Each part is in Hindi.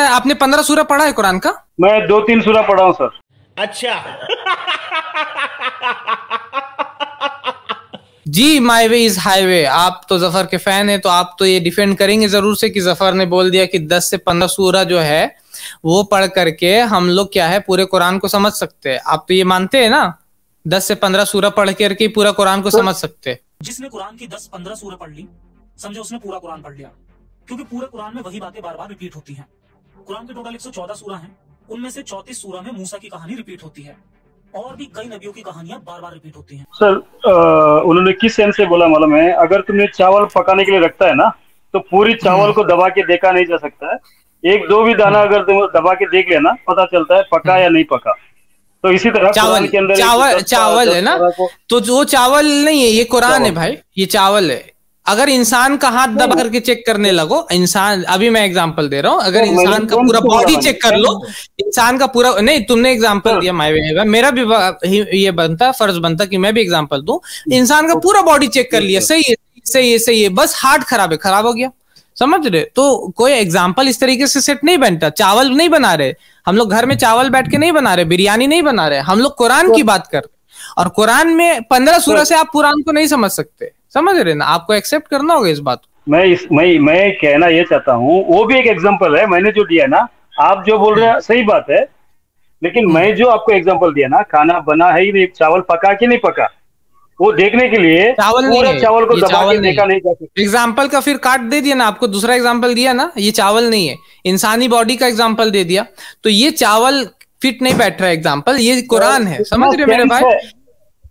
है आपने पंद्रह सूरा पढ़ा है कुरान का? मैं दो तीन सूरा पढ़ा हूँ सर। अच्छा। जी माई वे इज़ हाईवे आप तो ज़फ़र के फ़ैन है तो आप तो ये डिफेंड करेंगे ज़रूर से कि ज़फ़र ने बोल दिया कि दस से पंद्रह सूरा जो है वो पढ़ करके हम लोग क्या है पूरे कुरान को समझ सकते हैं। आप तो ये मानते हैं ना? दस से पंद्रह सूरा पढ़ करके पूरा कुरान को समझ सकते हैं। जिसने कुरान की दस पंद्रह सूरह पढ़ ली समझो उसने पूरा कुरान पढ़ लिया। क्योंकि पूरे कुरान में वही बातें बार बार रिपीट होती हैं। कुरान के टोटल 114 सूरह हैं। उनमें से 34 सूरह में मूसा की कहानी रिपीट होती है। और भी कई नबियों की कहानियाँ बार बार रिपीट होती हैं। सर उन्होंने किस सेंस से बोला मालूम है? अगर तुमने चावल पकाने के लिए रखता है ना तो पूरी चावल को दबा के देखा नहीं जा सकता है। एक दो भी दाना अगर तुम दबा के देख लेना पता चलता है पका या नहीं पका। तो इसी तरह चावल के अंदर चावल चावल है ना? तो जो चावल नहीं है ये कुरान है भाई ये चावल है। अगर इंसान का हाथ दबा करके चेक करने लगो इंसान अभी मैं एग्जांपल दे रहा हूँ अगर इंसान का पूरा बॉडी चेक कर लो इंसान का पूरा नहीं तुमने एग्जांपल हाँ। दिया माय वे मेरा भी ये बनता फ़र्ज़ बनता कि मैं भी एग्जांपल दू। इंसान का पूरा बॉडी चेक कर लिया सही है सही है सही है बस हार्ट खराब है खराब हो गया। समझ रहे तो कोई एग्ज़ाम्पल इस तरीके से सेट नहीं बनता। चावल नहीं बना रहे। हम लोग घर में चावल बैठ के नहीं बना रहे बिरयानी नहीं बना रहे। हम लोग कुरान की बात कर रहे और कुरान में पंद्रह सूरह से आप कुरान को नहीं समझ सकते। समझ रहे ना? आपको एक्सेप्ट करना होगा इस बात को। मैं इस मैं मैं कहना ये चाहता हूँ वो भी एक एग्ज़ाम्पल है मैंने जो दिया ना आप जो बोल रहे हैं सही बात है लेकिन मैं जो आपको एग्जांपल दिया ना खाना बना है ही नहीं चावल पका कि नहीं पका वो देखने के लिए चावल नहीं पूरा है, चावल को दबा के देखा नहीं। जा सकता। एग्ज़ाम्पल का फिर काट दे दिया ना आपको दूसरा एग्ज़ाम्पल दिया ना ये चावल नहीं है। इंसानी बॉडी का एग्ज़ाम्पल दे दिया। तो ये चावल फिट नहीं बैठ रहा है एग्ज़ाम्पल ये कुरान है समझ रहे मेरे भाई?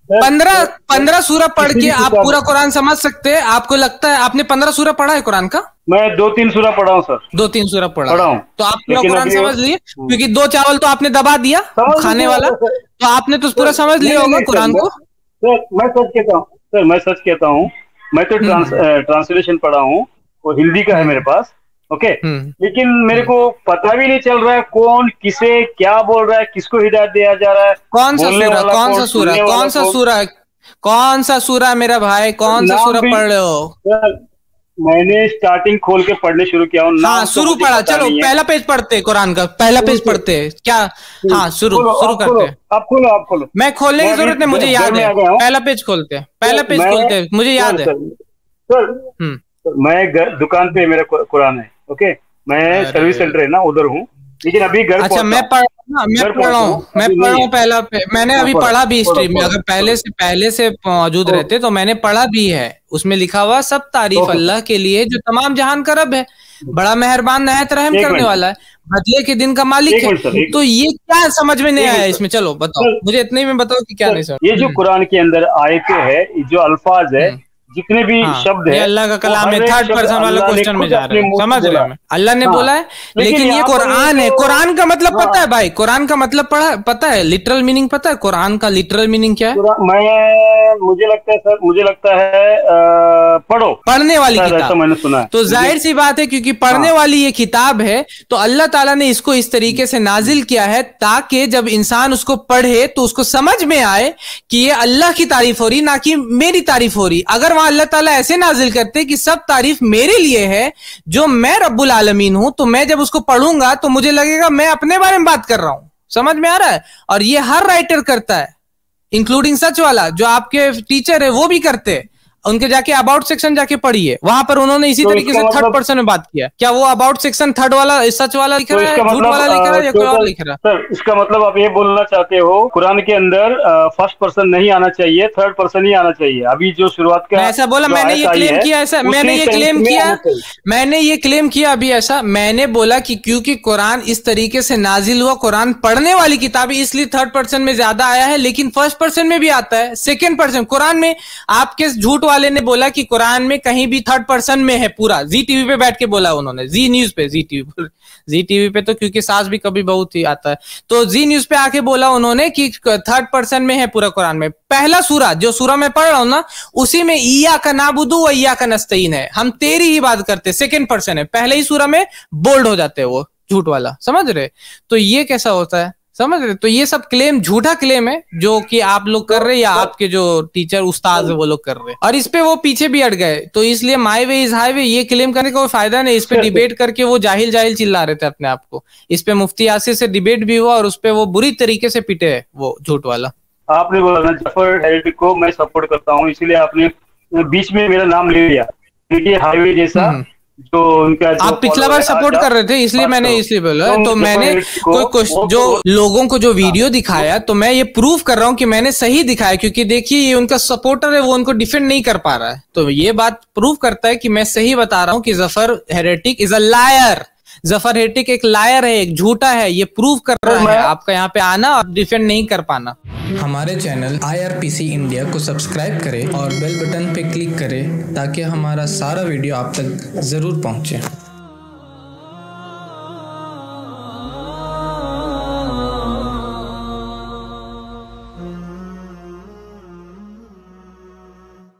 पंद्रह पंद्रह सूरह पढ़ के आप पूरा कुरान समझ सकते हैं। आपको लगता है आपने पंद्रह सूरह पढ़ा है कुरान का? मैं दो तीन सूरह पढ़ा हूँ सर। दो तीन सूरह पढ़ा। पढ़ा हूँ। तो आप पूरा कुरान समझ लिए क्योंकि दो चावल तो आपने दबा दिया खाने वाला। तो आपने तो पूरा समझ लिया होगा कुरान को। सर मैं सच कहता हूँ सर मैं सच कहता हूँ। मैं तो ट्रांसलेशन पढ़ा हूँ वो हिंदी का है मेरे पास। ओके? हम्म। लेकिन मेरे को पता भी नहीं चल रहा है कौन किसे क्या बोल रहा है किसको हिदायत दिया जा रहा है कौन सा सूरा कौन सा सूरा कौन सा? सूरा कौन सा सूरा मेरा भाई? कौन सा सूरा पढ़ रहे हो? मैंने स्टार्टिंग खोल के पढ़ने शुरू किया हूँ। हाँ तो शुरू पढ़ा। चलो पहला पेज पढ़ते हैं कुरान का। पहला पेज पढ़ते हैं। क्या? हाँ शुरू शुरू करते हैं। आप खोलो आप खोलो। मैं खोलने की ज़रूरत नहीं मुझे याद है। पहला पेज खोलते हैं। पहला पेज खोलते हैं। मुझे याद है। सर, हम्म। सर, मैं दुकान पे मेरा कुरान है। ओके? मैं सर्विस सेंटर है ना उधर हूँ। लेकिन अभी घर अच्छा मैं। पढ़ हाँ, मैं पढ़ रहा हूँ मैं पढ़ रहा हूँ पहला पे- मैंने अभी पढ़ा भी स्ट्रीम में अगर पहले से पहले से मौजूद रहते तो मैंने पढ़ा भी है। उसमें लिखा हुआ सब तारीफ़ अल्लाह के लिए जो तमाम जहान का रब है। बड़ा मेहरबान नहायत रहम करने वाला है। बदले के दिन का मालिक सर, है तो ये क्या समझ में नहीं आया इसमें? चलो बताओ। मुझे इतने में बताओ कि क्या नहीं समझ ये जो कुरान के अंदर आयतें है जो अल्फाज है जितने भी हाँ, शब्द है अल्लाह का कलाम है थर्ड पर्सन वाला क्वेश्चन में जा रहे हैं। समझ रहे हैं अल्लाह ने हाँ। बोला है लेकिन ये कुरान है कुरान का मतलब हाँ। पता है भाई कुरान का मतलब पढ़ा पता है लिटरल मीनिंग पता है? कुरान का लिटरल मीनिंग क्या है? मैं मुझे लगता है सर मुझे लगता है पढ़ो। पढ़ने वाली किताब। मैंने सुना है। तो ज़ाहिर सी बात है क्योंकि पढ़ने हाँ। वाली ये किताब है तो अल्लाह ताला ने इसको इस तरीके से नाजिल किया है ताकि जब इंसान उसको पढ़े तो उसको समझ में आए कि ये अल्लाह की तारीफ़ हो रही ना कि मेरी तारीफ़ हो रही। अगर वहाँ अल्लाह ताला ऐसे नाजिल करते कि सब तारीफ़ मेरे लिए है, जो मैं रब्बुल आलमीन हूँ तो मैं जब उसको पढ़ूँगा तो मुझे लगेगा मैं अपने बारे में बात कर रहा हूँ। समझ में आ रहा है? और ये हर राइटर करता है इंक्लूडिंग सच वाला, जो आपके टीचर है, वो भी करते हैं। उनके जाके अबाउट सेक्शन जाके पढ़िए वहाँ पर उन्होंने इसी तो तरीके से थर्ड मतलब- पर्सन में बात किया। क्या वो अबाउट सेक्शन थर्ड वाला सच वाला लिख तो रहा है झूठ मतलब वाला लिख रहा है या कोई और लिख रहा है? सर इसका मतलब आप ये बोलना चाहते हो कुरान के अंदर फ़र्स्ट पर्सन नहीं आना चाहिए थर्ड पर्सन ही आना चाहिए। अभी जो शुरुआत का ऐसा बोला मैंने ये क्लेम किया ऐसा मैंने ये क्लेम किया मैंने ये क्लेम किया अभी ऐसा। मैंने बोला की क्योंकि कुरान इस तरीके से नाजिल हुआ कुरान पढ़ने वाली किताब इसलिए थर्ड पर्सन में ज़्यादा आया है लेकिन फ़र्स्ट पर्सन में भी आता है सेकेंड पर्सन कुरान में आपके झूठ वाले ने बोला कि कुरान में कहीं भी थर्ड पर्सन में है पूरा। जी टीवी पे बैठ के बोला उन्होंने। जी न्यूज़ पे जी टीवी जी टीवी पे तो क्योंकि सास भी कभी बहुत ही आता है। तो जी न्यूज़ पे आके बोला उन्होंने कि थर्ड पर्सन में है पूरा कुरान में। पहला सूरा, जो सूरा मैं पढ़ रहा हूँ ना, उसी में ईया का नाबुदू व ईया का नस्तईन है। हम तेरी ही बात करते सेकंड पर्सन है। पहले ही सूरा में बोल्ड हो जाते हैं वो, झूठ वाला। समझ रहे? तो ये कैसा होता है? समझ रहे? तो ये सब क्लेम झूठा क्लेम है जो कि आप लोग कर रहे हैं या आपके जो टीचर उस्ताद है वो लोग कर रहे हैं। और इस पे वो पीछे भी अट गए। तो इसलिए माई वे इज़ हाईवे ये क्लेम करने का कोई फ़ायदा नहीं। इस पे डिबेट करके वो जाहिल जाहिल चिल्ला रहे थे अपने आप को। इस पे मुफ्ती यासिर से डिबेट भी हुआ और उस पे वो बुरी तरीके से पिटे है वो झूठ वाला। आपने बोला ना ज़फ़र हेरिटिक को मैं सपोर्ट करता हूँ इसीलिए आपने बीच में मेरा नाम ले लिया। क्योंकि हाईवे जैसा हम्म। जो उनका जो आप पिछला बार सपोर्ट कर रहे थे इसलिए मैंने इसलिए बोला। तुम तो मैंने कोई कुछ जो लोगों को जो वीडियो दिखाया तो मैं ये प्रूव कर रहा हूँ कि मैंने सही दिखाया क्योंकि देखिए ये उनका सपोर्टर है वो उनको डिफेंड नहीं कर पा रहा है। तो ये बात प्रूव करता है कि मैं सही बता रहा हूँ कि Zafar heretic is a liar Zafar heretic एक लायर है एक झूठा है ये प्रूव कर रहा है। आपका यहाँ पे आना और डिफेंड नहीं कर पाना। हमारे चैनल आई इंडिया को सब्सक्राइब करें और बेल बटन पर क्लिक करें ताकि हमारा सारा वीडियो आप तक ज़रूर पहुँचे।